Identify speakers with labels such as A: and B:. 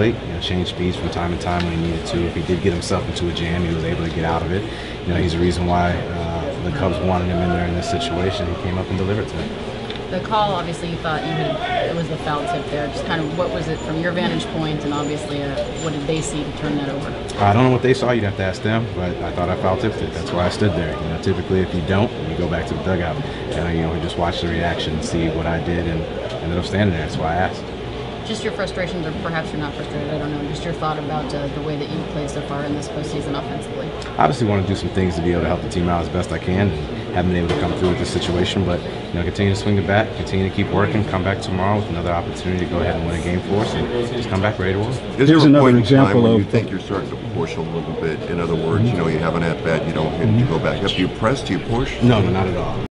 A: plate, you know, change speeds from time to time when he needed to. If he did get himself into a jam, he was able to get out of it. You know, he's the reason why uh, the Cubs wanted him in there in this situation. He came up and delivered to them.
B: The call, obviously, you thought you had, it was the foul tip there. Just kind of what was it from your vantage point, and obviously, uh, what did they see to turn that over?
A: I don't know what they saw. You'd have to ask them, but I thought I foul tipped it. That's why I stood there. You know, typically if you don't, you go back to the dugout, and uh, you know, we just watch the reaction and see what I did, and ended up standing there. That's why I asked.
B: Just your frustrations, or perhaps you're not frustrated. I don't know. Just your thought about uh, the way that you've played so far in this postseason offensively.
A: Obviously, want to do some things to be able to help the team out as best I can. Haven't been able to come through with this situation, but you know, continue to swing the bat, continue to keep working. Come back tomorrow with another opportunity to go ahead and win a game for us, and just come back ready to win.
C: Is
D: Here's
C: there a
D: another
C: point in time
D: example
C: when you think you're starting to push a little bit? In other words, you know, you have an at bat, you don't hit, you go back up. Do you press? Do you push?
A: No, no, not at all.